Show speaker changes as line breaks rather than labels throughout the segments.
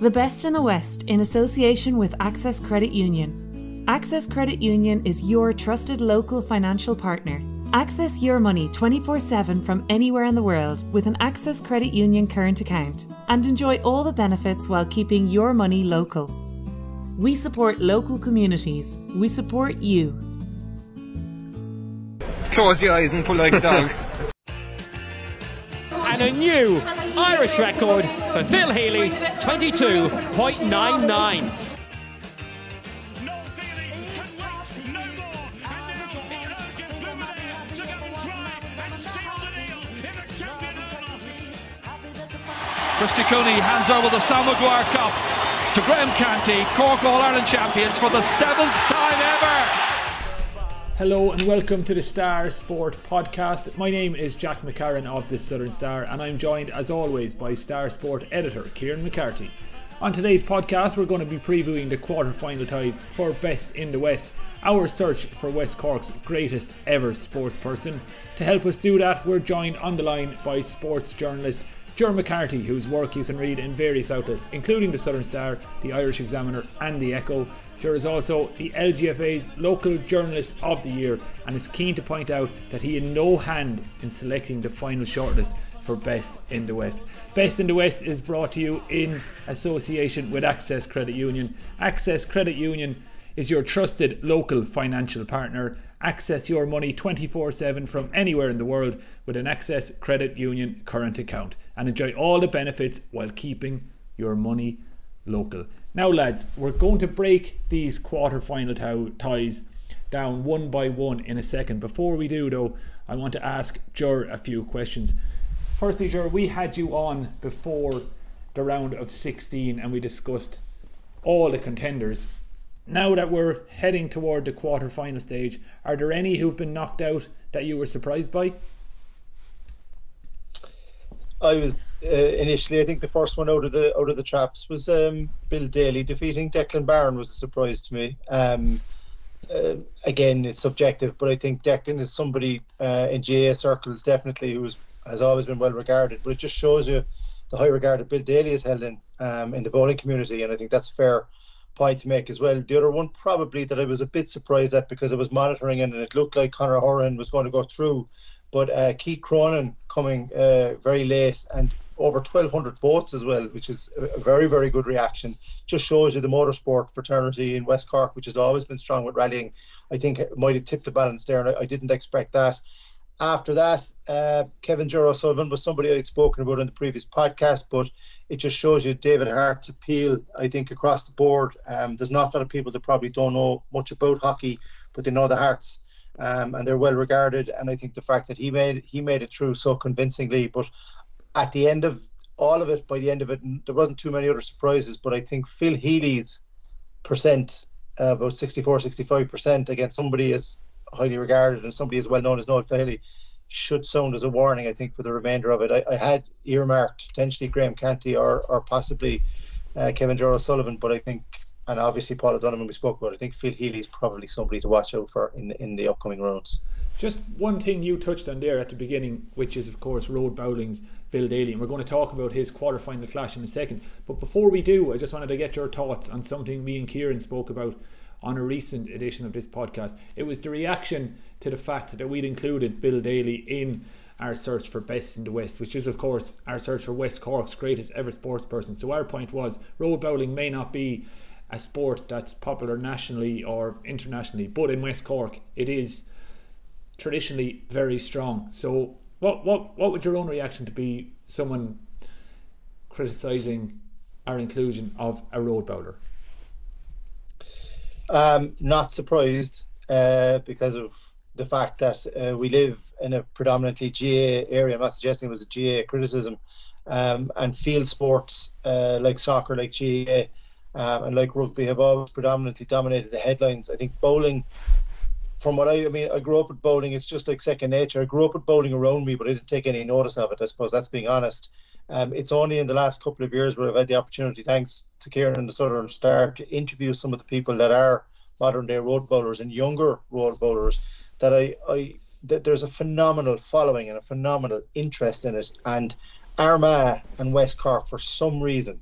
The best in the West in association with Access Credit Union. Access Credit Union is your trusted local financial partner. Access your money 24 7 from anywhere in the world with an Access Credit Union current account and enjoy all the benefits while keeping your money local. We support local communities. We support you.
Close your eyes and pull like a dog.
and a new Irish record for Phil Healy 22.99.
Christy Cooney hands over the Sam Maguire Cup to Graham Canty, Cork All Ireland champions for the seventh time ever.
Hello and welcome to the Star Sport podcast. My name is Jack McCarran of the Southern Star, and I'm joined as always by Star Sport editor Kieran McCarthy. On today's podcast, we're going to be previewing the quarter final ties for Best in the West, our search for West Cork's greatest ever sports person. To help us do that, we're joined on the line by sports journalist Ger McCarthy, whose work you can read in various outlets, including the Southern Star, the Irish Examiner, and the Echo. Ger is also the LGFA's Local Journalist of the Year and is keen to point out that he had no hand in selecting the final shortlist for Best in the West. Best in the West is brought to you in association with Access Credit Union. Access Credit Union is your trusted local financial partner. Access your money 24 7 from anywhere in the world with an Access Credit Union current account and enjoy all the benefits while keeping your money local. Now, lads, we're going to break these quarter final t- ties down one by one in a second. Before we do, though, I want to ask Ger a few questions. Firstly, Ger, we had you on before the round of 16 and we discussed all the contenders now that we're heading toward the quarter final stage, are there any who've been knocked out that you were surprised by?
I was uh, initially, I think the first one out of the out of the traps was um, Bill Daly defeating Declan Barron was a surprise to me. Um, uh, again, it's subjective, but I think Declan is somebody uh, in GAA circles definitely who has always been well regarded. But it just shows you the high regard that Bill Daly is held in um, in the bowling community, and I think that's a fair point to make as well. The other one probably that I was a bit surprised at because I was monitoring it and it looked like Conor Horan was going to go through, but uh, Keith Cronin coming uh, very late and over 1,200 votes as well, which is a very, very good reaction. Just shows you the motorsport fraternity in West Cork, which has always been strong with rallying. I think it might have tipped the balance there, and I, I didn't expect that. After that, uh, Kevin Jer O'Sullivan was somebody I'd spoken about in the previous podcast, but it just shows you David Hart's appeal, I think, across the board. Um, there's not a lot of people that probably don't know much about hockey, but they know the Harts. Um, and they're well regarded. And I think the fact that he made he made it through so convincingly. But at the end of all of it, by the end of it, there wasn't too many other surprises. But I think Phil Healy's percent, uh, about 64, 65 percent against somebody as highly regarded and somebody as well known as Noel Fahey should sound as a warning, I think, for the remainder of it. I, I had earmarked potentially Graham Canty or, or possibly uh, Kevin Jer O'Sullivan, but I think, and obviously Paul O'Donovan we spoke about, I think Phil Healy is probably somebody to watch out for in, in the upcoming rounds.
Just one thing you touched on there at the beginning, which is, of course, Road Bowling's Bill Daly, and we're going to talk about his quarter-final flash in a second. But before we do, I just wanted to get your thoughts on something me and Kieran spoke about on a recent edition of this podcast. It was the reaction to the fact that we'd included Bill Daly in our search for best in the West, which is of course our search for West Cork's greatest ever sports person. So our point was road bowling may not be a sport that's popular nationally or internationally, but in West Cork it is traditionally very strong. So what what what would your own reaction to be someone criticizing our inclusion of a road bowler?
Um, not surprised uh, because of the fact that uh, we live in a predominantly GA area. I'm not suggesting it was a GAA criticism. Um, and field sports uh, like soccer, like GAA, um, and like rugby have always predominantly dominated the headlines. I think bowling, from what I, I mean, I grew up with bowling. It's just like second nature. I grew up with bowling around me, but I didn't take any notice of it. I suppose that's being honest. Um, it's only in the last couple of years where I've had the opportunity, thanks to Kieran and the Southern Star, to interview some of the people that are modern day road bowlers and younger road bowlers that I, I that there's a phenomenal following and a phenomenal interest in it. And Armagh and West Cork, for some reason,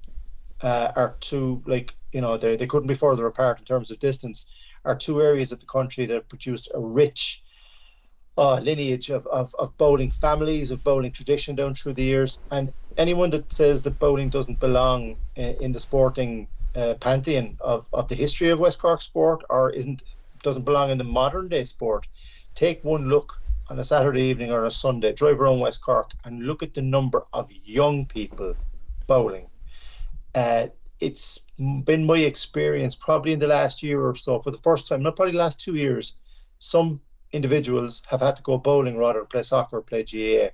uh, are two like you know they they couldn't be further apart in terms of distance. Are two areas of the country that produced a rich uh, lineage of, of, of bowling families, of bowling tradition down through the years. And anyone that says that bowling doesn't belong in, in the sporting uh, pantheon of, of the history of West Cork sport or isn't doesn't belong in the modern day sport, take one look on a Saturday evening or a Sunday, drive around West Cork and look at the number of young people bowling. Uh, it's been my experience probably in the last year or so for the first time, not probably the last two years, some individuals have had to go bowling rather than play soccer or play GAA.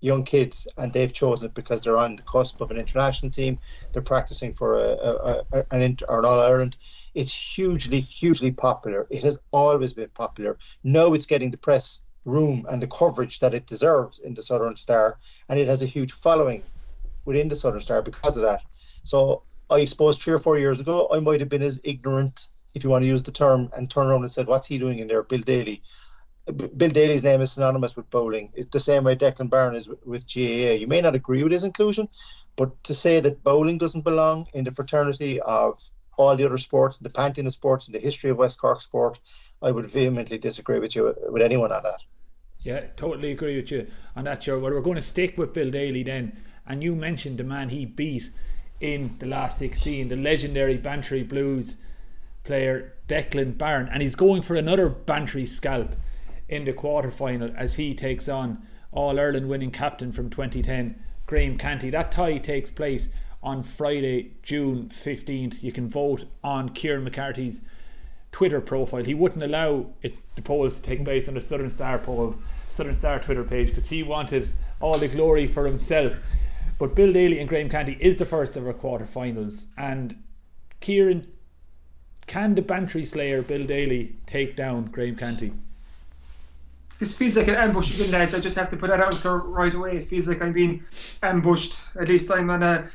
Young kids, and they've chosen it because they're on the cusp of an international team. They're practicing for a, a, a an inter, or an All Ireland. It's hugely, hugely popular. It has always been popular. Now it's getting the press room and the coverage that it deserves in the Southern Star, and it has a huge following within the Southern Star because of that. So I suppose three or four years ago, I might have been as ignorant if you want to use the term, and turn around and said, "What's he doing in there?" Bill Daly. Bill Daly's name is synonymous with bowling. It's the same way Declan Barron is with GAA. You may not agree with his inclusion, but to say that bowling doesn't belong in the fraternity of all the other sports, the pantheon of sports, and the history of West Cork sport, I would vehemently disagree with you with anyone on that.
Yeah, totally agree with you on that, Joe. Well, we're going to stick with Bill Daly then, and you mentioned the man he beat in the last 16, the legendary Bantry Blues player Declan Barron, and he's going for another Bantry scalp in the quarter final as he takes on All Ireland winning captain from 2010, Graham Canty. That tie takes place on Friday, June 15th. You can vote on Kieran McCarthy's Twitter profile. He wouldn't allow it the polls to take place on the Southern Star poll, Southern Star Twitter page because he wanted all the glory for himself. But Bill Daly and Graham Canty is the first ever quarter finals, and Kieran can the Bantry Slayer Bill Daly take down Graham Canty?
This feels like an ambush again, lads. I just have to put that out there right away. It feels like I'm being ambushed. At least I'm on a,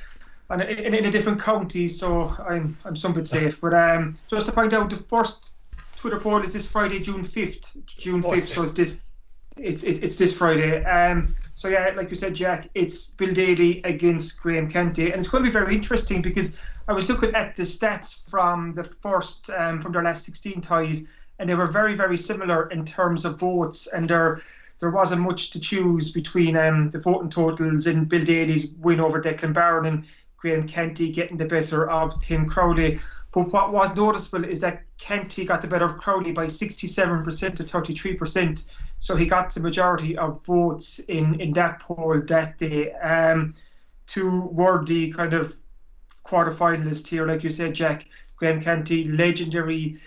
on a in, in, a different county, so I'm I'm somewhat safe. But um, just to point out, the first Twitter poll is this Friday, June fifth. June fifth, so it's this it's it's, it's this Friday. Um, so yeah, like you said, Jack, it's Bill Daly against Graham Canty, and it's going to be very interesting because I was looking at the stats from the first um, from their last 16 ties, and they were very very similar in terms of votes, and there there wasn't much to choose between um, the voting totals in Bill Daly's win over Declan Barron and Graham Canty getting the better of Tim Crowley. But what was noticeable is that Canty got the better of Crowley by 67% to 33%. So he got the majority of votes in, in that poll that day. Um, two worthy kind of quarterfinalist here, like you said, Jack Graham Canty, legendary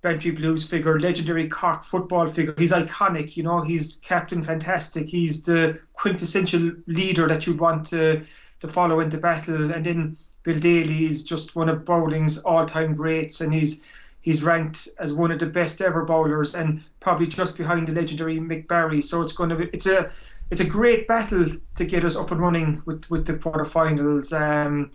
Bantry Blues figure, legendary Cork football figure. He's iconic, you know. He's captain fantastic. He's the quintessential leader that you'd want to to follow into battle. And then Bill Daly is just one of bowling's all-time greats, and he's he's ranked as one of the best ever bowlers, and probably just behind the legendary Mick Barry. So it's going to be it's a it's a great battle to get us up and running with with the quarterfinals. Um,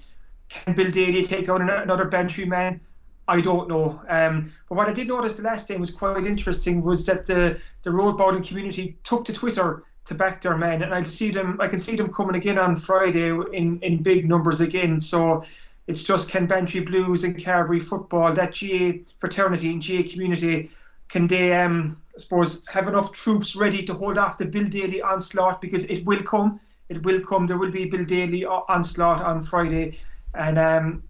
can Bill Daly take on another Bantry man? I don't know. Um, but what I did notice the last time was quite interesting was that the the road bowling community took to Twitter to back their men, and I see them. I can see them coming again on Friday in in big numbers again. So it's just can Bantry Blues and Carbery football that GA fraternity and GA community can they um I suppose have enough troops ready to hold off the Bill Daly onslaught because it will come. It will come. There will be Bill Daly onslaught on Friday and um,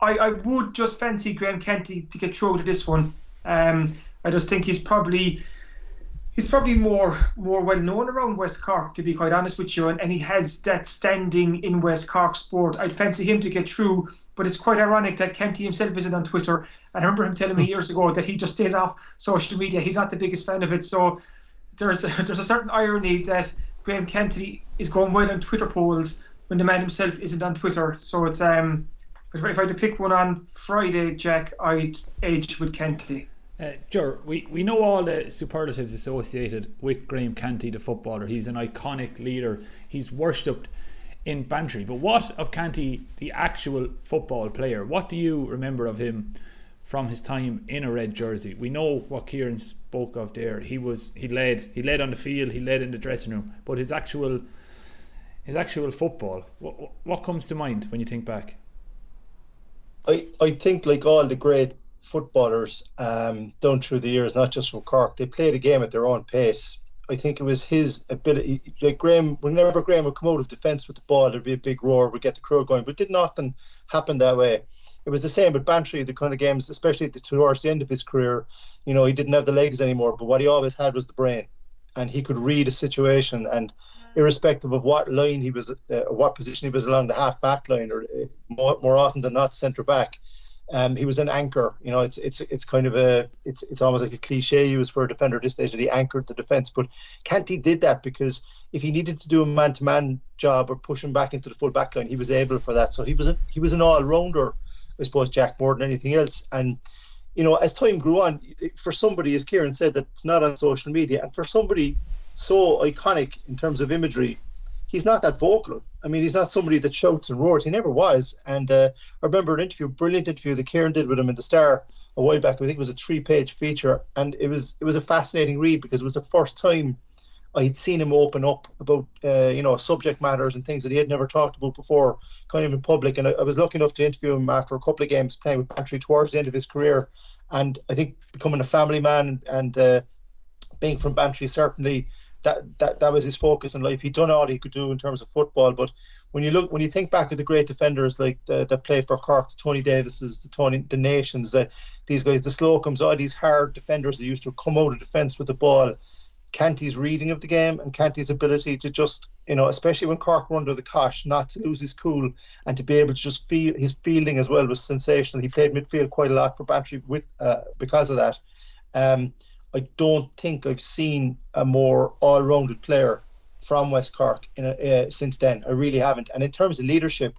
I, I would just fancy Graham Canty to get through to this one. Um, I just think he's probably he's probably more more well known around West Cork, to be quite honest with you, and, and he has that standing in West Cork sport. I'd fancy him to get through, but it's quite ironic that Canty himself isn't on Twitter. And I remember him telling me years ago that he just stays off social media. He's not the biggest fan of it, so there's a, there's a certain irony that Graham Canty is going well on Twitter polls when the man himself isn't on Twitter. So it's um, if, if I had to pick one on Friday, Jack, I'd edge with Canty.
Uh, Ger, we, we know all the superlatives associated with Graham Canty, the footballer. He's an iconic leader. He's worshipped in Bantry. But what of Canty, the actual football player? What do you remember of him from his time in a red jersey? We know what Kieran spoke of there. He was he led he led on the field, he led in the dressing room. But his actual his actual football. What, what comes to mind when you think back?
I, I think like all the great footballers um, down through the years, not just from Cork, they played a game at their own pace. I think it was his ability. Like Graham, whenever Graham would come out of defence with the ball, there'd be a big roar, We'd get the crowd going, but it didn't often happen that way. It was the same with Bantry, the kind of games, especially towards the end of his career. You know, he didn't have the legs anymore, but what he always had was the brain, and he could read a situation. And irrespective of what line he was, uh, what position he was along the half back line, or uh, more, more often than not centre back, um, he was an anchor. You know, it's it's it's kind of a it's it's almost like a cliche used for a defender at this stage that he anchored the defence. But Canty did that because if he needed to do a man to man job or push him back into the full back line, he was able for that. So he was a, he was an all rounder, I suppose, Jack more than anything else. And you know, as time grew on, for somebody, as Kieran said, that's not on social media, and for somebody so iconic in terms of imagery he's not that vocal. I mean, he's not somebody that shouts and roars. He never was. And uh, I remember an interview, brilliant interview that Kieran did with him in the Star a while back. I think it was a three-page feature, and it was it was a fascinating read because it was the first time I had seen him open up about uh, you know subject matters and things that he had never talked about before, kind of in public. And I, I was lucky enough to interview him after a couple of games playing with Bantry towards the end of his career, and I think becoming a family man and uh, being from Bantry certainly that, that that was his focus in life. He'd done all he could do in terms of football, but when you look, when you think back of the great defenders like the, that played for Cork, the Tony Davises, the Tony, the Nations, these guys, the Slocums, all these hard defenders that used to come out of defence with the ball. Canty's reading of the game and Canty's ability to just, you know, especially when Cork were under the cosh, not to lose his cool and to be able to just feel his fielding as well was sensational. He played midfield quite a lot for Bantry with uh, because of that. Um, I don't think I've seen a more all-rounded player from West Cork in a, uh, since then. I really haven't. And in terms of leadership,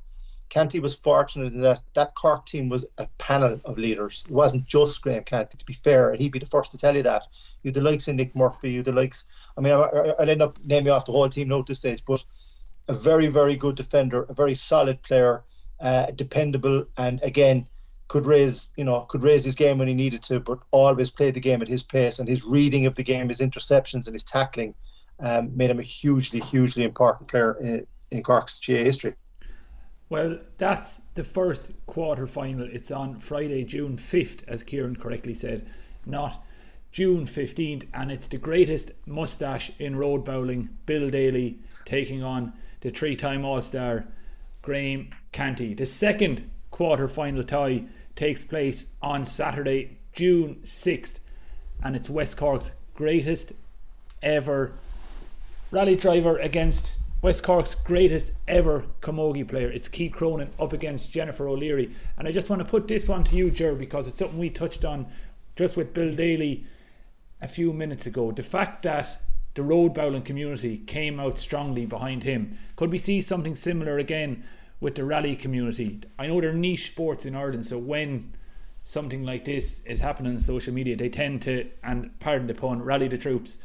Canty was fortunate that that Cork team was a panel of leaders. It wasn't just Graham Canty, to be fair, and he'd be the first to tell you that. You the likes of Nick Murphy, you the likes. I mean, I, I'll end up naming off the whole team now at this stage, but a very, very good defender, a very solid player, uh, dependable, and again, could raise you know could raise his game when he needed to, but always played the game at his pace and his reading of the game, his interceptions and his tackling um, made him a hugely hugely important player in, in Cork's GAA history.
Well, that's the first quarter final. It's on Friday, June 5th, as Kieran correctly said, not June 15th. And it's the greatest mustache in road bowling, Bill Daly, taking on the three time All Star, Graham Canty. The second quarter final tie takes place on Saturday, June 6th, and it's West Cork's greatest ever rally driver against West Cork's greatest ever camogie player. It's Keith Cronin up against Jennifer O'Leary. And I just want to put this one to you, Ger, because it's something we touched on just with Bill Daly a few minutes ago. The fact that the road bowling community came out strongly behind him. Could we see something similar again with the rally community? I know they're niche sports in Ireland, so when something like this is happening on social media, they tend to, and pardon the pun, rally the troops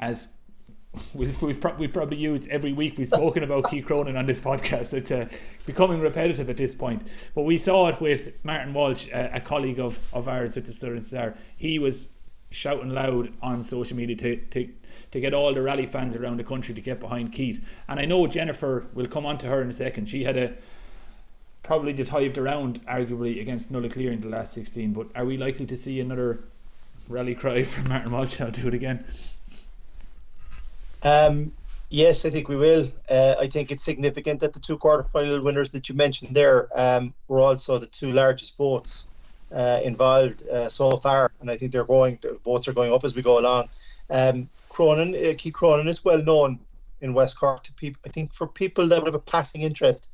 as we've, we've, pro- we've probably used every week we've spoken about Keith Cronin on this podcast. It's uh, becoming repetitive at this point. But we saw it with Martin Walsh, a, a colleague of, of ours with the Southern Star. He was shouting loud on social media to, to, to get all the rally fans around the country to get behind Keith. And I know Jennifer will come on to her in a second. She had a probably dived around arguably against Nollaig Cleary in the last 16. But are we likely to see another rally cry from Martin Walsh? I'll do it again.
Um, yes, I think we will. Uh, I think it's significant that the two quarterfinal winners that you mentioned there um, were also the two largest votes uh, involved uh, so far, and I think they're going. The votes are going up as we go along. Um, Cronin, uh, Keith Cronin is well known in West Cork to people. I think for people that would have a passing interest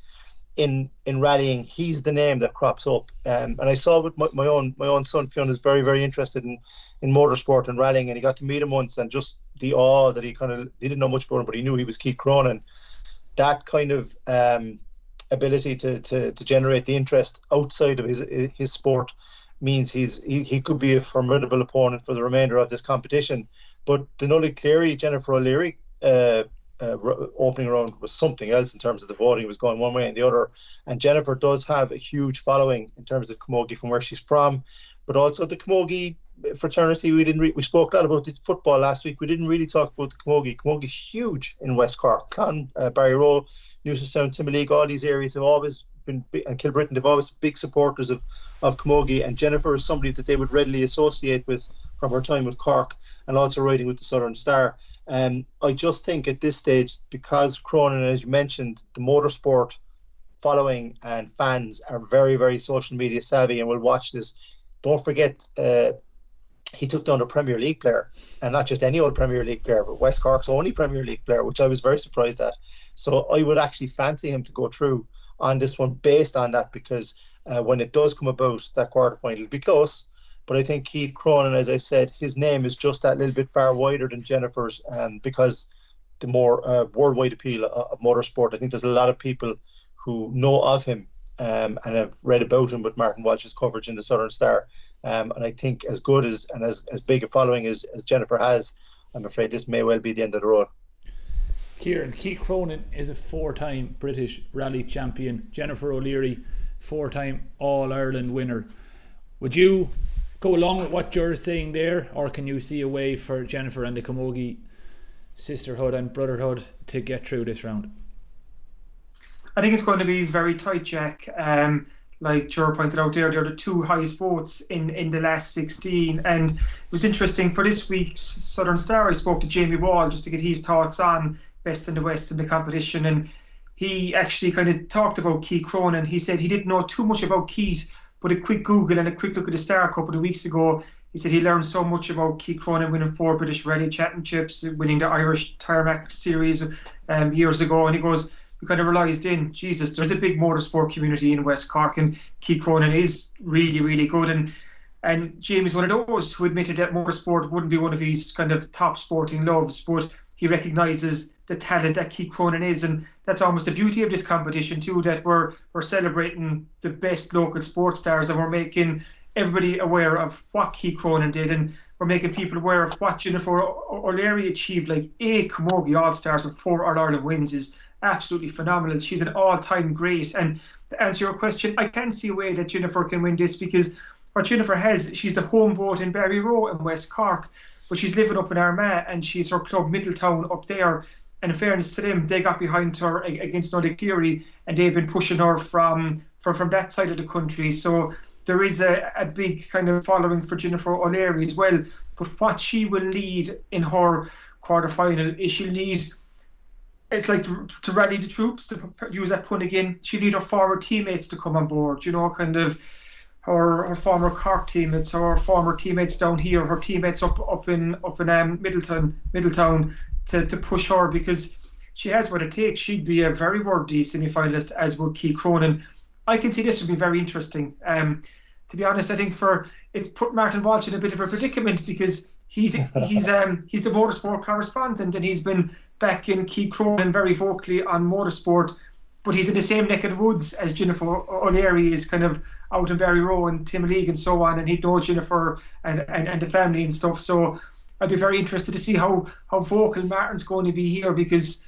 in in rallying, he's the name that crops up. Um, and I saw with my, my own my own son Fionn is very very interested in in motorsport and rallying, and he got to meet him once, and just the awe that he kind of he didn't know much about him, but he knew he was Keith Cronin. That kind of um, ability to, to to generate the interest outside of his his sport means he's he, he could be a formidable opponent for the remainder of this competition. But the Nollaig Cleary Jennifer O'Leary uh, uh, opening round was something else in terms of the voting. It was going one way and the other. And Jennifer does have a huge following in terms of Camogie from where she's from, but also the Camogie fraternity. We didn't re- we spoke a lot about the football last week. We didn't really talk about the Camogie. Camogie is huge in West Cork. Clon, uh, Barryroe, Newcestown, Timoleague, all these areas have always been and Kilbrittain they've always been big supporters of of Camogie, and Jennifer is somebody that they would readily associate with from her time with Cork and also riding with the Southern Star. Um, I just think at this stage, because Cronin, as you mentioned, the motorsport following and fans are very, very social media savvy and will watch this. Don't forget, uh, he took down a Premier League player, and not just any old Premier League player, but West Cork's only Premier League player, which I was very surprised at. So I would actually fancy him to go through on this one based on that, because uh, when it does come about, that quarter final will be close. But I think Keith Cronin, as I said, his name is just that little bit far wider than Jennifer's, um, because the more uh, worldwide appeal of, of motorsport. I think there's a lot of people who know of him um, and have read about him with Martin Walsh's coverage in the Southern Star. Um, and I think as good as and as, as big a following as, as Jennifer has, I'm afraid this may well be the end of the road.
Kieran, Keith Cronin is a four time British rally champion. Jennifer O'Leary, four time All Ireland winner. Would you go along with what you're saying there, or can you see a way for Jennifer and the Camogie sisterhood and brotherhood to get through this round?
I think it's going to be very tight, Jack. Um, like Ger pointed out there, they're the two highest votes in, in the last 16. And it was interesting for this week's Southern Star, I spoke to Jamie Wall just to get his thoughts on Best in the West in the competition. And he actually kind of talked about Keith Cronin. He said he didn't know too much about Keith, but a quick Google and a quick look at the Star a couple of weeks ago, he said he learned so much about Keith Cronin winning four British Rally Championships, winning the Irish Tarmac Series um, years ago. And he goes, we kind of realised in Jesus, there's a big motorsport community in West Cork, and Keith Cronin is really, really good. And and James one of those who admitted that motorsport wouldn't be one of his kind of top sporting loves, but he recognises the talent that Keith Cronin is, and that's almost the beauty of this competition too. That we're we're celebrating the best local sports stars, and we're making everybody aware of what Keith Cronin did, and we're making people aware of what Jennifer O'Leary achieved, like eight Camogie All Stars and four All Ireland wins is absolutely phenomenal. She's an all-time great. And to answer your question, I can see a way that Jennifer can win this because what Jennifer has, she's the home vote in Barryroe in West Cork, but she's living up in Armagh and she's her club Middletown up there. And in fairness to them, they got behind her against Nollaig Cleary and they've been pushing her from, from, from that side of the country. So there is a, a big kind of following for Jennifer O'Leary as well. But what she will need in her quarter final is she'll need it's like to, to, rally the troops to use that pun again. She need her forward teammates to come on board. You know, kind of her her former Cork teammates, her former teammates down here, her teammates up up in up in um, Middleton, Middletown, to, to push her because she has what it takes. She'd be a very worthy semi-finalist, as would Keith Cronin. I can see this would be very interesting. Um, to be honest, I think for it put Martin Walsh in a bit of a predicament because he's he's um he's the motorsport correspondent and he's been back in Keith Cronin very vocally on motorsport, but he's in the same neck of the woods as Jennifer O'Leary is kind of out in Barryroe and Tim Timoleague and so on, and he'd know Jennifer and, and, and the family and stuff. So I'd be very interested to see how, how vocal Martin's going to be here because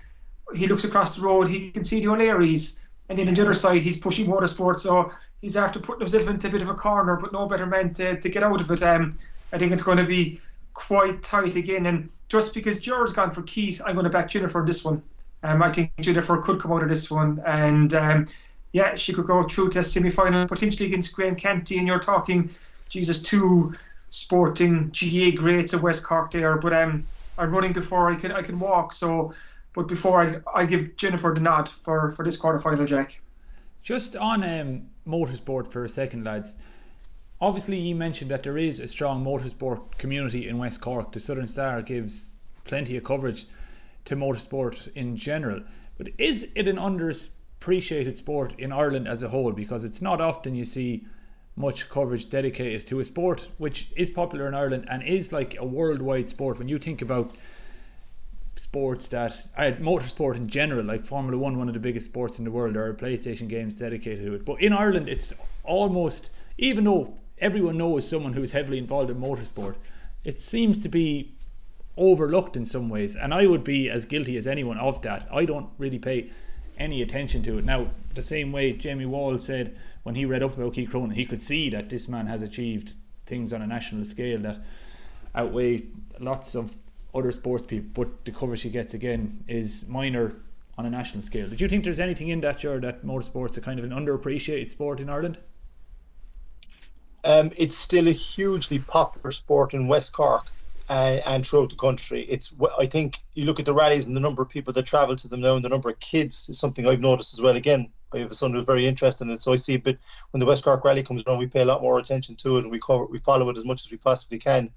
he looks across the road, he can see the O'Learys, and then on the other side, he's pushing motorsport. So he's after putting himself into a bit of a corner, but no better man to, to get out of it. Um, I think it's going to be quite tight again. And just because George's gone for Keith, I'm going to back Jennifer in this one. Um, I think Jennifer could come out of this one, and um, yeah, she could go through to semi final potentially against Graham Canty. And you're talking, Jesus, two sporting GA greats of West Cork there. But um, I'm running before I can I can walk. So, but before I I give Jennifer the nod for for this quarter final, Jack.
Just on um, motorsport for a second, lads obviously you mentioned that there is a strong motorsport community in West Cork. The Southern Star gives plenty of coverage to motorsport in general. But is it an underappreciated sport in Ireland as a whole? Because it's not often you see much coverage dedicated to a sport which is popular in Ireland and is like a worldwide sport. When you think about sports that uh, motorsport in general, like Formula One, one of the biggest sports in the world, there are PlayStation games dedicated to it. But in Ireland, it's almost even though everyone knows someone who's heavily involved in motorsport. It seems to be overlooked in some ways, and I would be as guilty as anyone of that. I don't really pay any attention to it. Now, the same way Jamie Wall said when he read up about Keith Cronin, he could see that this man has achieved things on a national scale that outweigh lots of other sports people, but the coverage he gets again is minor on a national scale. Did you think there's anything in that, Ger, that motorsport's a kind of an underappreciated sport in Ireland?
Um, it's still a hugely popular sport in West Cork and, and throughout the country. It's I think you look at the rallies and the number of people that travel to them now and the number of kids is something I've noticed as well. Again, I have a son who's very interested in it, so I see a bit when the West Cork Rally comes around, we pay a lot more attention to it and we cover, we follow it as much as we possibly can.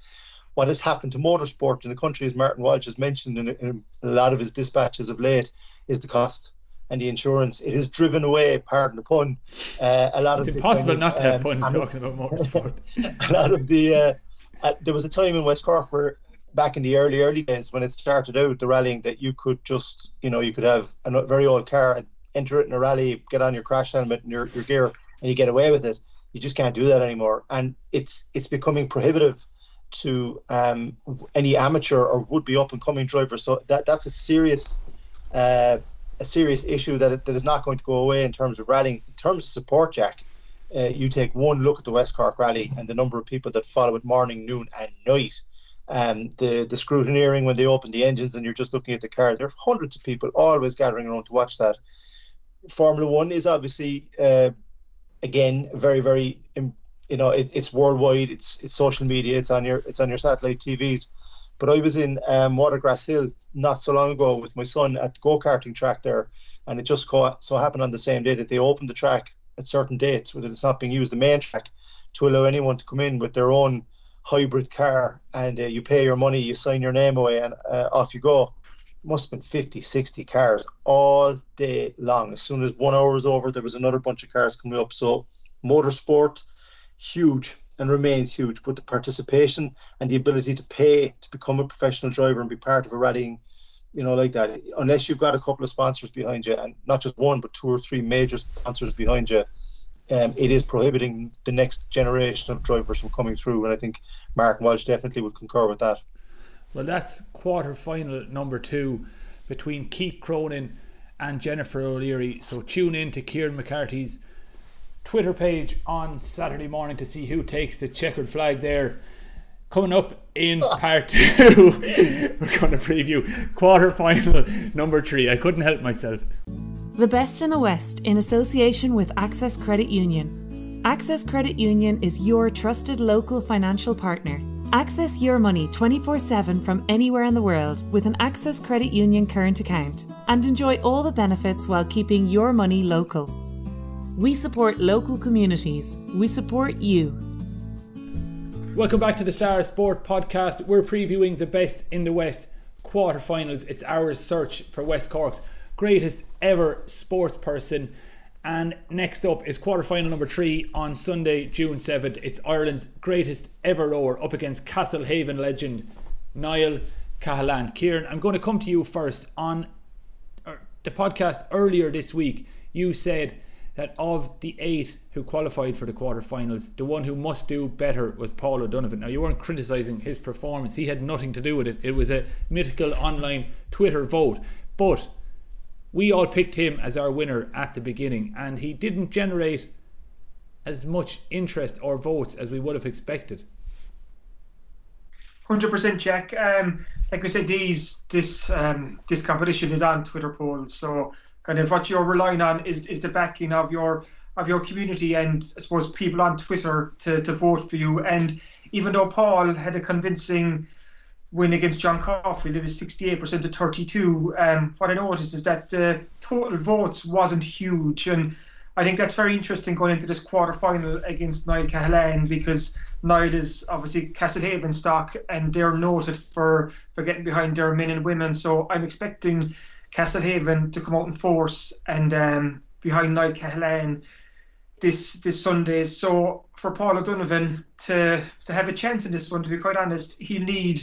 What has happened to motorsport in the country, as Martin Walsh has mentioned in, in a lot of his dispatches of late, is the cost and the insurance. It has driven away, pardon the pun, uh, a lot
it's
of.
It's impossible
kind of,
not to have
um,
puns talking about motorsport.
a lot of the. Uh, uh, there was a time in West Cork where back in the early early days when it started out the rallying that you could just you know you could have a very old car and enter it in a rally get on your crash helmet and your, your gear and you get away with it. You just can't do that anymore. And it's it's becoming prohibitive to um, any amateur or would be up and coming driver. So that that's a serious uh, a serious issue that, that is not going to go away in terms of rallying. In terms of support jack uh, you take one look at the West Cork rally and the number of people that follow it morning noon and night um, the the scrutineering when they open the engines and you're just looking at the car. There are hundreds of people always gathering around to watch that. Formula One is obviously uh, again very very you know it, it's worldwide. It's it's social media. It's on your it's on your satellite TVs. But I was in um, Watergrass Hill not so long ago with my son at the go karting track there, and it just caught, so happened on the same day that they opened the track at certain dates, whether it's not being used the main track, to allow anyone to come in with their own hybrid car and uh, you pay your money, you sign your name away, and uh, off you go. Must have been 50, 60 cars all day long. As soon as one hour was over, there was another bunch of cars coming up. So, motorsport, huge and remains huge. But the participation and the ability to pay to become a professional driver and be part of a rallying, you know, like that, unless you've got a couple of sponsors behind you, and not just one, but two or three major sponsors behind you, um, it is prohibiting the next generation of drivers from coming through. And I think Mark Walsh definitely would concur with that.
Well, that's quarter final number two between Keith Cronin and Jennifer O'Leary. So tune in to Kieran McCarthy's Twitter page on Saturday morning to see who takes the checkered flag there. Coming up in part two, we're going to preview quarter final number three. I couldn't help myself.
The best in the West in association with Access Credit Union. Access Credit Union is your trusted local financial partner. Access your money 24 7 from anywhere in the world with an Access Credit Union current account and enjoy all the benefits while keeping your money local. We support local communities. We support you.
Welcome back to the Star Sport podcast. We're previewing the best in the West quarterfinals. It's our search for West Cork's greatest ever sports person. And next up is quarterfinal number three on Sunday, June 7th. It's Ireland's greatest ever rower up against Castlehaven legend Niall Cahalane. Kieran, I'm going to come to you first. On er, the podcast earlier this week, you said that of the eight who qualified for the quarterfinals, the one who must do better was Paul O'Donovan. Now, you weren't criticising his performance, he had nothing to do with it. It was a mythical online Twitter vote. But we all picked him as our winner at the beginning, and he didn't generate as much interest or votes as we would have expected.
Hundred percent, Jack. Um, like we said, these this um, this competition is on Twitter polls, so kind of what you're relying on is is the backing of your of your community and I suppose people on Twitter to, to vote for you. And even though Paul had a convincing win against John Caulfield. It was 68% to 32. Um, what I noticed is that the total votes wasn't huge. And I think that's very interesting going into this quarter final against Niall Cahalane because Niall is obviously Castlehaven stock and they're noted for, for getting behind their men and women. So I'm expecting Castlehaven to come out in force and um, behind Niall Cahalane this this Sunday. So for Paul O'Donovan to to have a chance in this one, to be quite honest, he need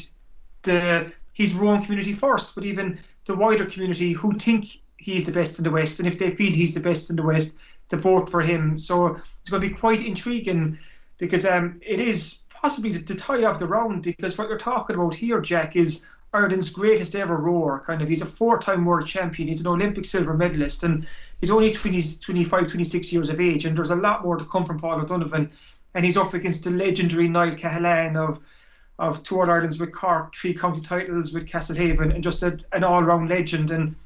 the his own community first, but even the wider community who think he's the best in the West, and if they feel he's the best in the West, to vote for him. So it's going to be quite intriguing because um, it is possibly the, the tie of the round because what you're talking about here, Jack, is Ireland's greatest ever rower. Kind of, he's a four-time world champion. He's an Olympic silver medalist, and he's only 20, 25, 26 years of age. And there's a lot more to come from Paul O'Donovan, and he's up against the legendary Niall Cahalane of of two Irelands with Cork, three county titles with Castlehaven, and just a, an all round legend. And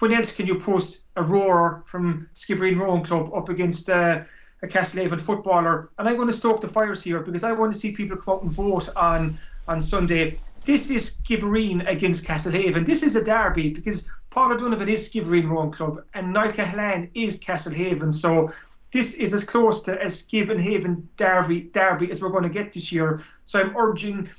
when else can you post a roar from Skibbereen Rowing Club up against uh, a Castlehaven footballer? And I'm going to stoke the fires here because I want to see people come out and vote on on Sunday. This is Skibbereen against Castlehaven. This is a derby because Paul O'Donovan is Skibbereen Rowing Club and Niall Cahalane is Castlehaven. So this is as close to a Skib and Haven derby, derby as we're going to get this year. So I'm urging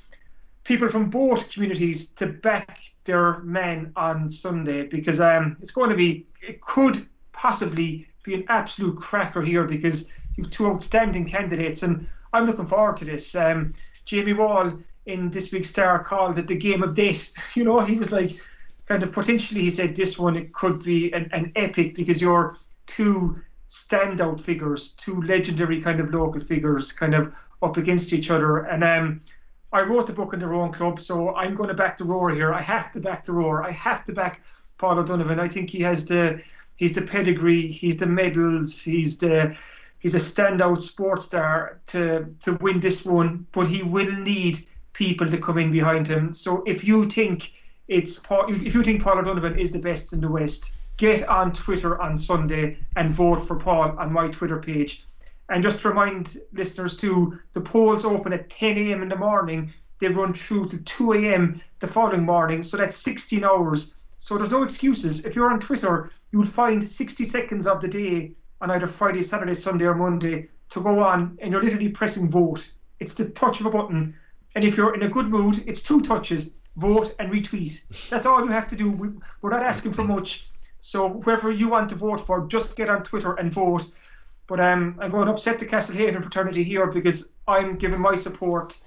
people from both communities to back their men on Sunday because um, it's going to be, it could possibly be an absolute cracker here because you've two outstanding candidates and I'm looking forward to this. Um, Jamie Wall in this week's Star called it the game of death. You know, he was like, kind of potentially, he said this one it could be an, an epic because you're two standout figures, two legendary kind of local figures, kind of up against each other. And um, I wrote the book in the Rowing Club, so I'm going to back the roar here. I have to back the roar. I have to back Paul O'Donovan. I think he has the he's the pedigree, he's the medals, he's the he's a standout sports star to to win this one. But he will need people to come in behind him. So if you think it's Paul, if you think Paul O'Donovan is the best in the West, get on Twitter on Sunday and vote for Paul on my Twitter page. And just to remind listeners too, the polls open at 10 a.m. in the morning. They run through to 2 a.m. the following morning, so that's 16 hours. So there's no excuses. If you're on Twitter, you'll find 60 seconds of the day on either Friday, Saturday, Sunday, or Monday to go on, and you're literally pressing vote. It's the touch of a button. And if you're in a good mood, it's two touches vote and retweet. That's all you have to do. We're not asking for much. So whoever you want to vote for, just get on Twitter and vote. But um, I'm going to upset the Castlehaven fraternity here because I'm giving my support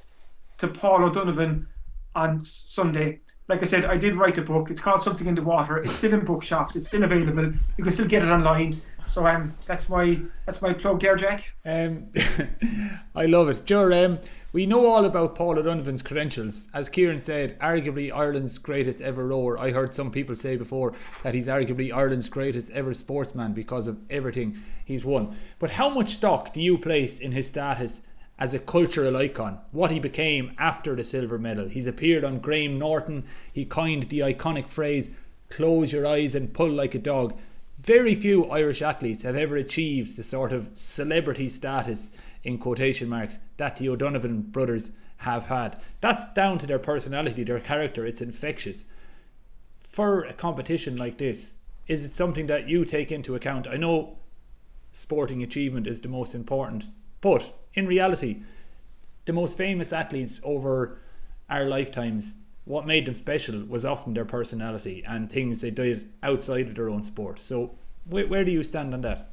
to Paul O'Donovan on Sunday. Like I said, I did write a book. It's called Something in the Water. It's still in bookshops. It's still available. You can still get it online. So um, that's my that's my plug there, Jack.
Um, I love it, Joe. Um, we know all about Paul O'Donovan's credentials. As Kieran said, arguably Ireland's greatest ever rower. I heard some people say before that he's arguably Ireland's greatest ever sportsman because of everything he's won. But how much stock do you place in his status as a cultural icon? What he became after the silver medal? He's appeared on Graham Norton. He coined the iconic phrase, close your eyes and pull like a dog. Very few Irish athletes have ever achieved the sort of celebrity status in quotation marks that the O'Donovan brothers have had. That's down to their personality, their character. It's infectious. For a competition like this, is it something that you take into account? I know sporting achievement is the most important, but in reality, the most famous athletes over our lifetimes, what made them special was often their personality and things they did outside of their own sport. So, where, where do you stand on that?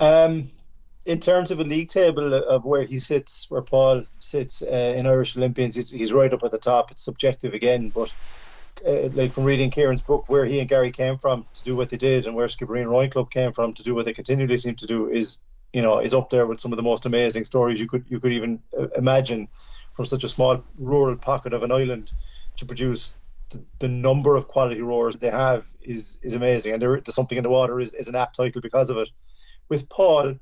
Um, in terms of a league table of where he sits, where Paul sits uh, in Irish Olympians, he's, he's, right up at the top. It's subjective again, but uh, like from reading Kieran's book, where he and Gary came from to do what they did, and where Skibbereen Rowing Club came from to do what they continually seem to do, is you know is up there with some of the most amazing stories you could you could even uh, imagine from such a small rural pocket of an island to produce the, the, number of quality rowers they have is is amazing, and there, there's something in the water is, is an apt title because of it with Paul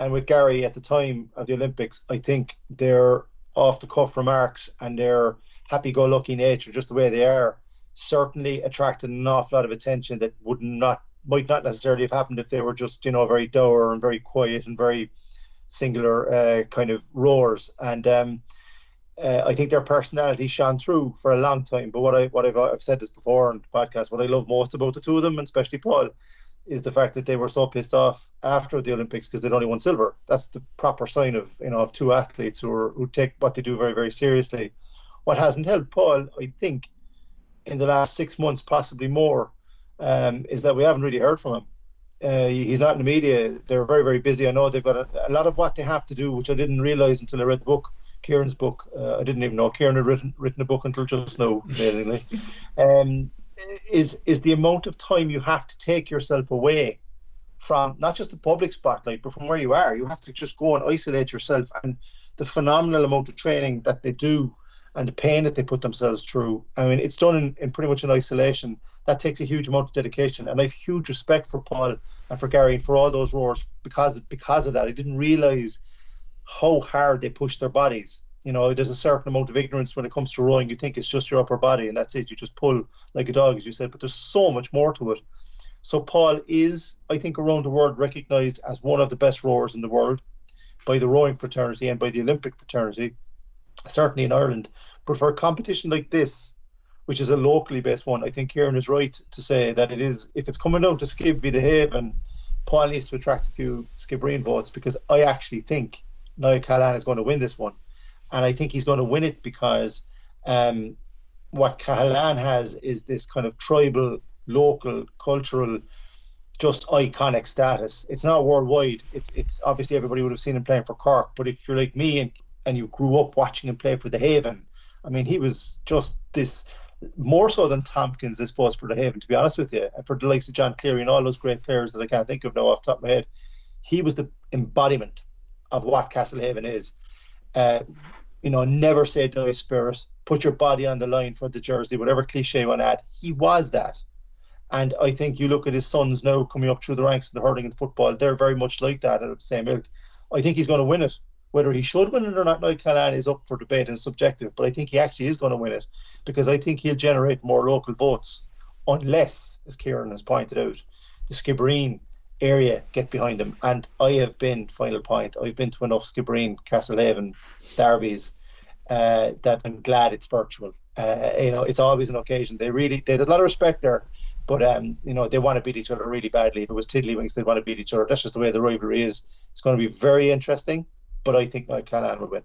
and with Gary at the time of the Olympics, I think their off the cuff remarks and their happy go lucky nature, just the way they are, certainly attracted an awful lot of attention that would not might not necessarily have happened if they were just, you know, very dour and very quiet and very singular uh, kind of roars. And um, uh, I think their personality shone through for a long time. But what I what I've, I've said this before on the podcast, what I love most about the two of them, and especially Paul, is the fact that they were so pissed off after the Olympics because they'd only won silver. That's the proper sign of you know of two athletes who are, who take what they do very very seriously. What hasn't helped Paul, I think, in the last six months, possibly more, um, is that we haven't really heard from him. Uh, he's not in the media. They're very very busy. I know they've got a, a lot of what they have to do, which I didn't realize until I read the book. Kieran's book. Uh, I didn't even know Kieran had written written a book until just now, amazingly. um, is is the amount of time you have to take yourself away from not just the public spotlight, but from where you are. You have to just go and isolate yourself, and the phenomenal amount of training that they do, and the pain that they put themselves through. I mean, it's done in, in pretty much in isolation. That takes a huge amount of dedication, and I have huge respect for Paul and for Gary and for all those roars because because of that. I didn't realize how hard they push their bodies You know, there's a certain amount of ignorance when it comes to rowing. You think it's just your upper body and that's it. You just pull like a dog, as you said, but there's so much more to it. So Paul is, I think, around the world recognized as one of the best rowers in the world by the rowing fraternity and by the Olympic fraternity, certainly in Ireland. But for a competition like this, which is a locally based one, I think Kieran is right to say that it is, if it's coming down to Skib the Haven, Paul needs to attract a few Skibbereen votes because I actually think Niall Cahalane is going to win this one. And I think he's going to win it because um, what Cahalane has is this kind of tribal, local, cultural, just iconic status. It's not worldwide. It's it's obviously everybody would have seen him playing for Cork, but if you're like me and and you grew up watching him play for the Haven, I mean, he was just this more so than Tompkins, I suppose, for the Haven, to be honest with you, and for the likes of John Cleary and all those great players that I can't think of now off the top of my head. He was the embodiment of what Castlehaven is. Uh, you know, never say die spirit, put your body on the line for the jersey, whatever cliche you want to add. He was that. And I think you look at his sons now coming up through the ranks of the hurling and football, they're very much like that at the same ilk. I think he's going to win it. Whether he should win it or not, like Cahalane is up for debate and subjective, but I think he actually is going to win it because I think he'll generate more local votes unless, as Kieran has pointed out, the Skibbereen area get behind them. And I have been, final point, I've been to enough Skibbereen, Castlehaven derbies uh, that I'm glad it's virtual. Uh, you know, it's always an occasion. They really, they, there's a lot of respect there but um, you know, they want to beat each other really badly. If it was Tiddlywinks, they'd want to beat each other. That's just the way the rivalry is. It's going to be very interesting, but I think Niall Cahalane will win.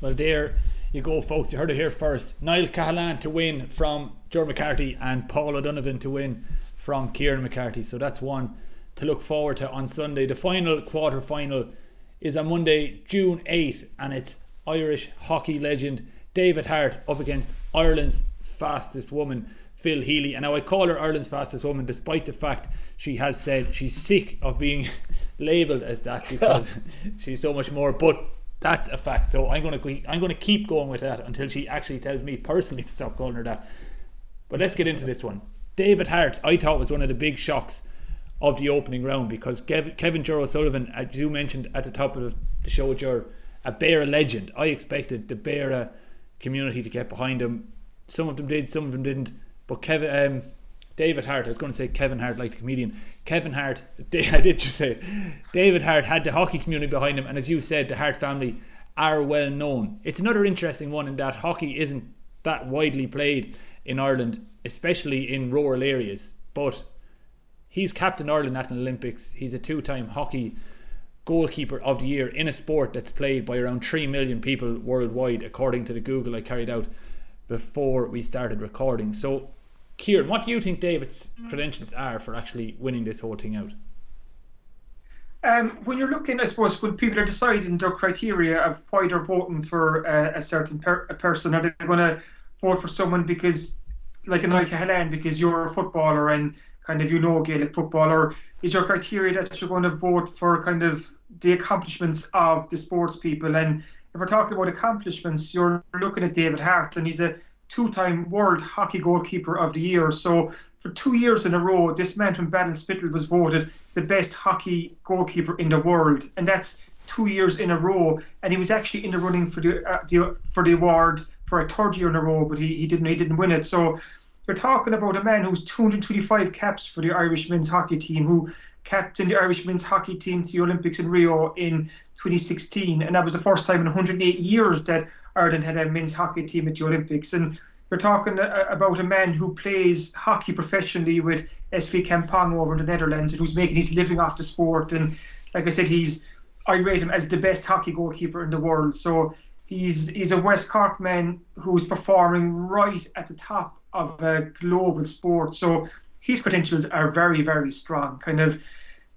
Well, there you go, folks. You heard it here first. Niall Cahalane to win from Ger McCarthy and Paul O'Donovan to win from Kieran McCarthy. So that's one to look forward to on Sunday. The final quarter final is on Monday, June 8th, and it's Irish hockey legend David Hart up against Ireland's fastest woman. Phil Healy. And now I call her Ireland's fastest woman, despite the fact she has said she's sick of being labelled as that because she's so much more. But that's a fact. So I'm gonna I'm gonna keep going with that until she actually tells me personally to stop calling her that. But let's get into this one. David Hart, I thought was one of the big shocks of the opening round because Kev, Kevin Jer O'Sullivan, as you mentioned at the top of the show, Ger, a Beara legend. I expected the Beara community to get behind him. Some of them did, some of them didn't. But Kevin, um, David Hart, I was going to say Kevin Hart, like the comedian. Kevin Hart, I did just say, David Hart had the hockey community behind him, and as you said, the Hart family are well known. It's another interesting one in that hockey isn't that widely played in Ireland, especially in rural areas. But he's captain Ireland at an Olympics. He's a two-time hockey goalkeeper of the year in a sport that's played by around 3 million people worldwide according to the google i carried out before we started recording so Kieran, what do you think David's credentials are for actually winning this whole thing out?
Um, when you're looking, I suppose, when people are deciding their criteria of why they're voting for uh, a certain per- a person, are they going to vote for someone because, like an Cahalane, because you're a footballer and kind of you know Gaelic football, or is your criteria that you're going to vote for kind of the accomplishments of the sports people? And if we're talking about accomplishments, you're looking at David Hart, and he's a two-time World Hockey Goalkeeper of the Year. So for two years in a row, this man from Ballinspittle was voted the best hockey goalkeeper in the world, and that's two years in a row. And he was actually in the running for the, uh, the for the award for a third year in a row, but he, he didn't he didn't win it. So you're talking about a man who's 225 caps for the Irish men's hockey team, who captained the Irish men's hockey team to the Olympics in Rio in 2016, and that was the first time in 108 years that Ireland had a men's hockey team at the Olympics. And you're talking uh, about a man who plays hockey professionally with SV Kampong over in the Netherlands and who's making his living off the sport. And like I said, he's I rate him as the best hockey goalkeeper in the world. So he's he's a West Cork man who's performing right at the top of a global sport. So his credentials are very very strong. Kind of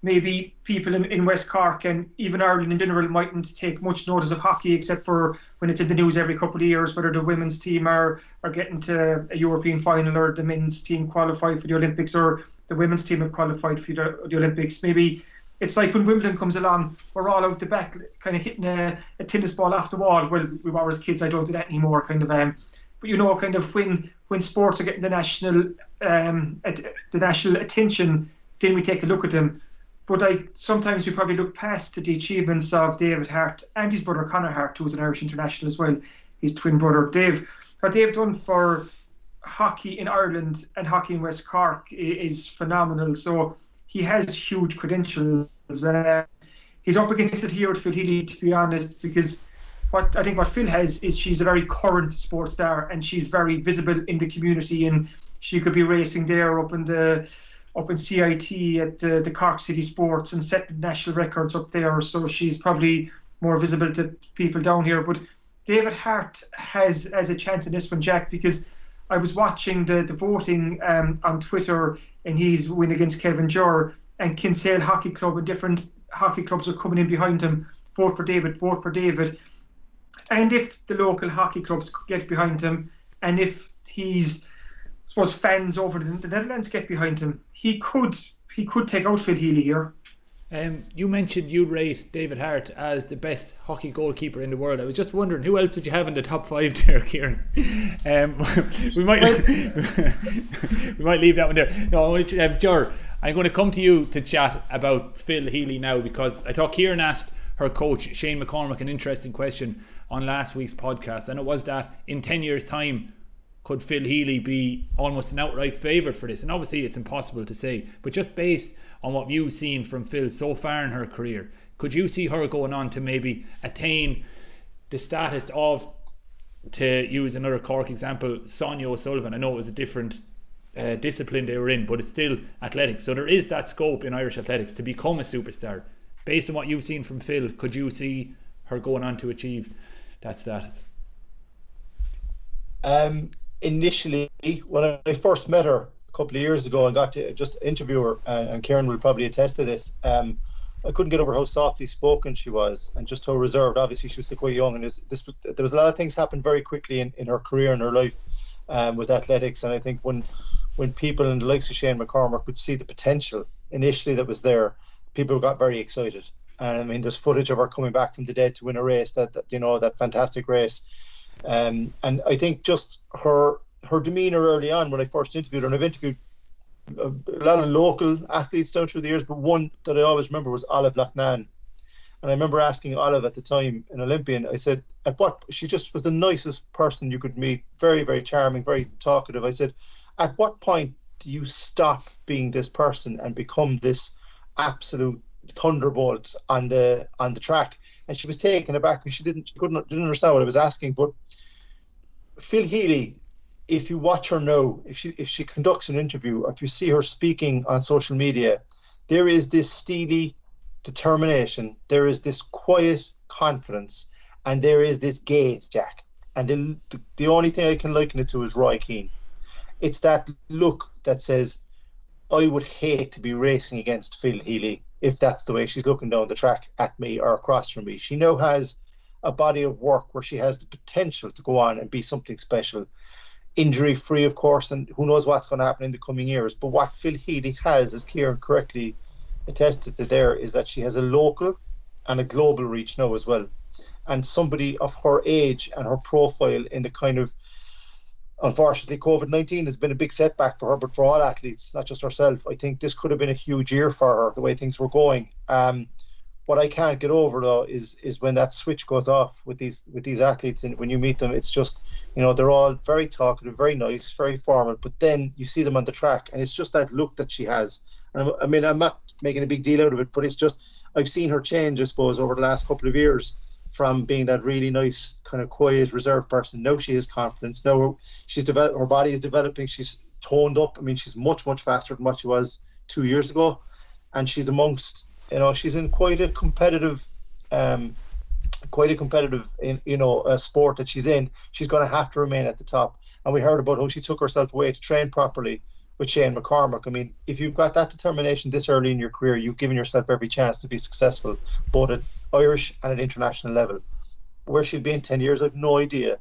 maybe people in, in West Cork and even Ireland in general mightn't take much notice of hockey except for when it's in the news every couple of years, whether the women's team are, are getting to a European final or the men's team qualified for the Olympics or the women's team have qualified for the, the Olympics. Maybe it's like when Wimbledon comes along, we're all out the back, kind of hitting a, a tennis ball off the wall. Well, we were as kids, I don't do that anymore, kind of. Um, you know, kind of when when sports are getting the national um, at, the national attention, then we take a look at them But like sometimes we probably look past the achievements of David Hart and his brother Conor Hart, who was an Irish international as well, his twin brother Dave. What they've done for hockey in Ireland and hockey in West Cork is phenomenal. So he has huge credentials. Uh, he's up against it here Phil Healy, to be honest, because what I think what Phil has is she's a very current sports star and she's very visible in the community and she could be racing there up in the up in CIT at the, the Cork City Sports and setting national records up there. So she's probably more visible to people down here. But David Hart has as a chance in this one, Jack, because I was watching the, the voting um, on Twitter and he's win against Kevin Jer and Kinsale Hockey Club and different hockey clubs are coming in behind him. Vote for David, vote for David. And if the local hockey clubs could get behind him and if he's I suppose fans over the, the Netherlands get behind him, he could he could take out Phil Healy here.
Um, you mentioned you rate David Hart as the best hockey goalkeeper in the world. I was just wondering who else would you have in the top five there, Kieran? Um, we might we might leave that one there. No, um, Ger, I'm going to come to you to chat about Phil Healy now because I thought Kieran asked her coach Shane McCormack an interesting question on last week's podcast, and it was that in ten years' time could Phil Healy be almost an outright favourite for this? And obviously, it's impossible to say, but just based on what you've seen from Phil so far in her career, could you see her going on to maybe attain the status of, to use another Cork example, Sonia O'Sullivan? I know it was a different uh, discipline they were in, but it's still athletics. So there is that scope in Irish athletics to become a superstar. Based on what you've seen from Phil, could you see her going on to achieve that status?
Um, initially, when I first met her a couple of years ago and got to just interview her, and, and Kieran will probably attest to this, um, I couldn't get over how softly spoken she was and just how reserved. Obviously, she was still quite young, and this, this, there was a lot of things happened very quickly in, in her career and her life um, with athletics. And I think when when people in the likes of Shane McCormack could see the potential initially that was there, people got very excited. And I mean, there's footage of her coming back from the dead to win a race, that, that you know, that fantastic race. Um, and I think just her her demeanour early on when I first interviewed her, and I've interviewed a, a lot of local athletes down through the years, but one that I always remember was Olive Loughnane. And I remember asking Olive at the time, an Olympian, I said, at what, she just was the nicest person you could meet, very, very charming, very talkative. I said, at what point do you stop being this person and become this absolute thunderbolt on the on the track? And she was taken aback because she didn't she couldn't didn't understand what I was asking. But Phil Healy, if you watch her now, if she if she conducts an interview, if you see her speaking on social media, there is this steely determination, there is this quiet confidence, and there is this gaze, Jack. And the, the only thing I can liken it to is Roy Keane. It's that look that says, I would hate to be racing against Phil Healy if that's the way she's looking down the track at me or across from me. She now has a body of work where she has the potential to go on and be something special. Injury free, of course, and who knows what's going to happen in the coming years. But what Phil Healy has, as Kieran correctly attested to there, is that she has a local and a global reach now as well. And somebody of her age and her profile in the kind of unfortunately, COVID 19 has been a big setback for her, but for all athletes, not just herself. I think this could have been a huge year for her, the way things were going. Um, what I can't get over though is is when that switch goes off with these with these athletes and when you meet them it's just you know they're all very talkative very nice very formal but then you see them on the track and it's just that look that she has and I mean I'm not making a big deal out of it but it's just I've seen her change I suppose over the last couple of years from being that really nice kind of quiet reserved person. Now she has confidence. Now she's developed her body is developing. She's toned up. I mean she's much much faster than what she was two years ago. And she's amongst you know she's in quite a competitive um quite a competitive in you know a sport that she's in. She's going to have to remain at the top. And we heard about how she took herself away to train properly with Shane McCormack. I mean, if you've got that determination this early in your career, you've given yourself every chance to be successful, both at Irish and at international level. Where she'll be in 10 years, I've no idea.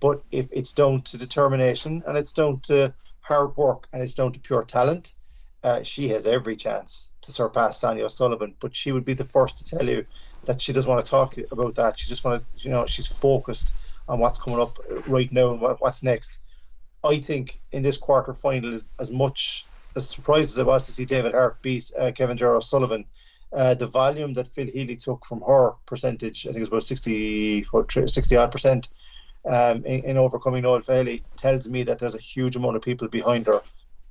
But if it's down to determination and it's down to hard work and it's down to pure talent, uh, she has every chance to surpass Sonia O'Sullivan. But she would be the first to tell you that she doesn't want to talk about that. She just want to, you know, she's focused on what's coming up right now and what, what's next. I think in this quarter final, as, as much as surprised as I was to see David Hart beat uh, Kevin Jer O'Sullivan, uh, the volume that Phil Healy took from her percentage, I think it was about 60, 60 odd percent um, in, in, overcoming Noel Fahey, tells me that there's a huge amount of people behind her.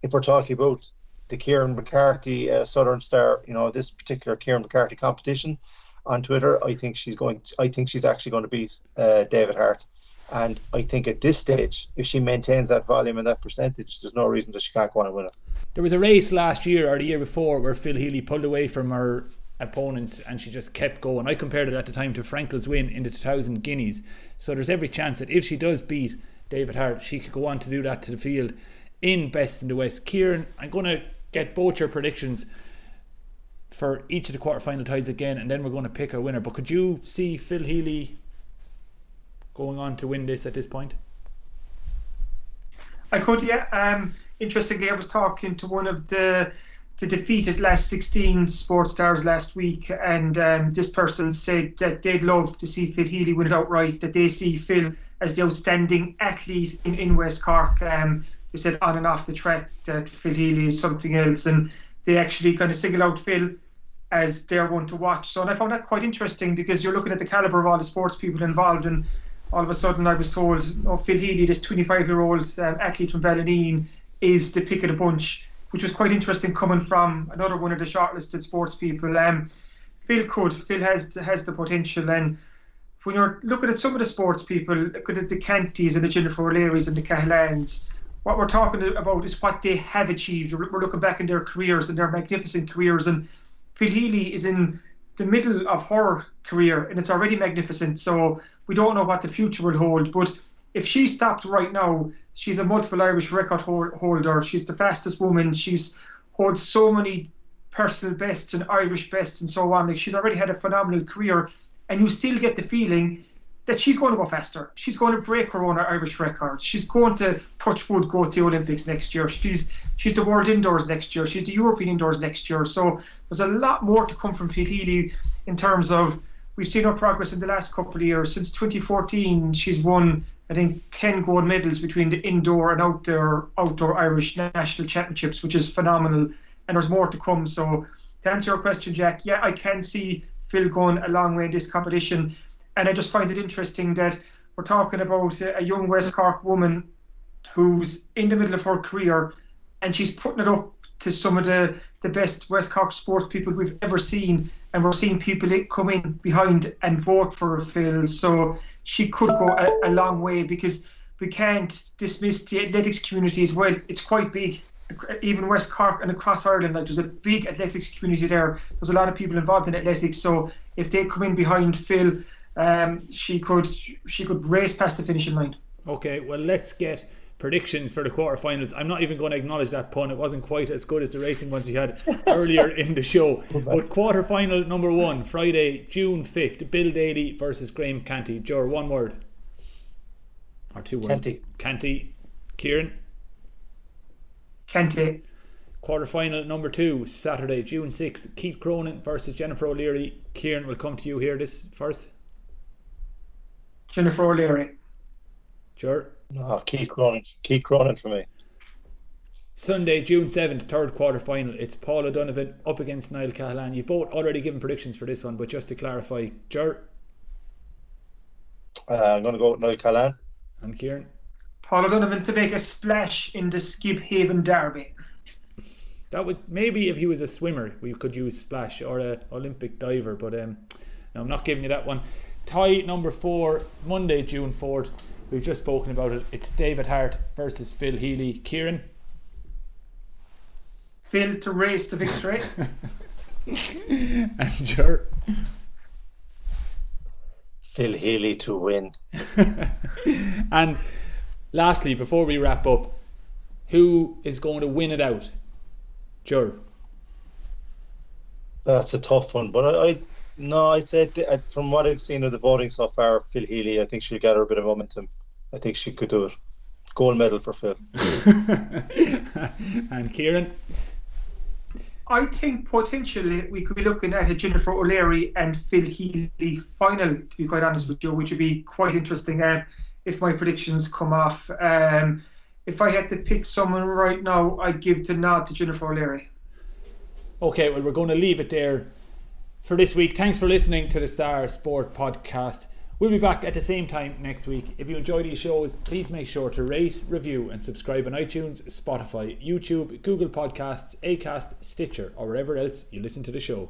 If we're talking about the Kieran McCarthy uh, Southern Star, you know, this particular Kieran McCarthy competition on Twitter, I think she's going. To, I think she's actually going to beat uh, David Hart. And I think at this stage, if she maintains that volume and that percentage, there's no reason that she can't go on and win it.
There was a race last year or the year before where Phil Healy pulled away from her opponents and she just kept going. I compared it at the time to Frankel's win in the 2000 Guineas. So there's every chance that if she does beat David Hart, she could go on to do that to the field in Best in the West. Kieran, I'm going to get both your predictions for each of the quarterfinal ties again, and then we're going to pick a winner. But could you see Phil Healy going on to win this at this point?
I could, yeah. Um, interestingly, I was talking to one of the the defeated last 16 sports stars last week, and um, this person said that they'd love to see Phil Healy win it outright, that they see Phil as the outstanding athlete in, in West Cork. Um, they said on and off the track that Phil Healy is something else, and they actually kind of single out Phil as their one to watch. So, and I found that quite interesting because you're looking at the caliber of all the sports people involved, and all of a sudden I was told, oh, Phil Healy, this 25 year old um, athlete from Ballineen, is the pick of the bunch, which was quite interesting coming from another one of the shortlisted sports people. Um, Phil could, Phil has has the potential, and when you're looking at some of the sports people, look at the Cantys and the Jennifer O'Learys and the Cahalanes, what we're talking about is what they have achieved. We're looking back in their careers and their magnificent careers, and Phil Healy is in the middle of her career and it's already magnificent. So we don't know what the future will hold. But if she stopped right now, she's a multiple Irish record holder. She's the fastest woman. She's holds so many personal bests and Irish bests and so on. Like she's already had a phenomenal career, and you still get the feeling that she's going to go faster. She's going to break her own Irish record. She's going to touch wood go to the Olympics next year. She's she's the world indoors next year. She's the European indoors next year. So there's a lot more to come from Healy in terms of we've seen her progress in the last couple of years. Since 2014, she's won I think 10 gold medals between the indoor and outdoor outdoor Irish national championships, which is phenomenal. And there's more to come. So to answer your question, Jack, yeah, I can see Phil going a long way in this competition and I just find it interesting that we're talking about a young West Cork woman who's in the middle of her career and she's putting it up to some of the, the best West Cork sports people we've ever seen. And we're seeing people come in behind and vote for Phil. So she could go a, a long way because we can't dismiss the athletics community as well. It's quite big even West Cork and across Ireland, like there's a big athletics community there. There's a lot of people involved in athletics. So if they come in behind Phil, um, she could she could race past the finishing line.
Okay, well let's get predictions for the quarterfinals. I'm not even going to acknowledge that pun. It wasn't quite as good as the racing ones we had earlier in the show. But quarterfinal number one, Friday, June 5th, Bill Daly versus Graham Canty. Ger, one word. Or two words.
Canty.
Canty. Kieran.
Canty.
Quarterfinal number two, Saturday, June 6th, Keith Cronin versus Jennifer O'Leary. Kieran will come to you here this first.
Jennifer O'Leary.
Sure.
No, Keith Cronin. Keith Cronin for me.
Sunday, June 7th, third quarter final. It's Paul O'Donovan up against Niall Cahalane. You've both already given predictions for this one, but just to clarify, Ger.
Uh, I'm going to go with Niall Cahalane.
And Kieran.
Paul O'Donovan to make a splash in the Skip Haven Derby.
That would maybe if he was a swimmer, we could use splash or a Olympic diver, but um, no, I'm not giving you that one. Tie number four, Monday, June 4th. We've just spoken about it. It's David Hart versus Phil Healy. Kieran?
Phil to race to victory.
and sure.
Phil Healy to win.
and lastly, before we wrap up, who is going to win it out? Sure.
That's a tough one, but I, I no, I'd say from what I've seen of the voting so far, Phil Healy, I think she'll get her a bit of momentum. I think she could do it. Gold medal for Phil.
and Kieran?
I think potentially we could be looking at a Jennifer O'Leary and Phil Healy final, to be quite honest with you, which would be quite interesting uh, if my predictions come off. Um, if I had to pick someone right now, I'd give the nod to Jennifer O'Leary.
Okay, well, we're going to leave it there for this week. Thanks for listening to the Star Sport podcast. We'll be back at the same time next week. If you enjoy these shows, please make sure to rate, review, and subscribe on iTunes, Spotify, YouTube, Google Podcasts, Acast, Stitcher, or wherever else you listen to the show.